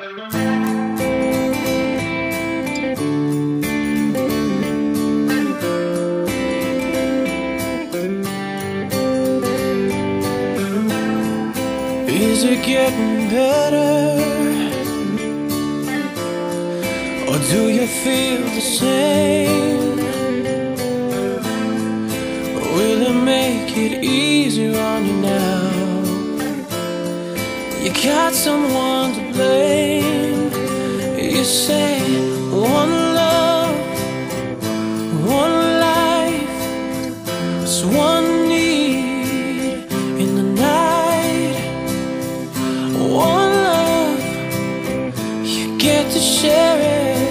Is it getting better? Or do you feel the same? Will it make it easier on you now? You got someone to blame. You say one love, one life, it's one need in the night. One love, you get to share it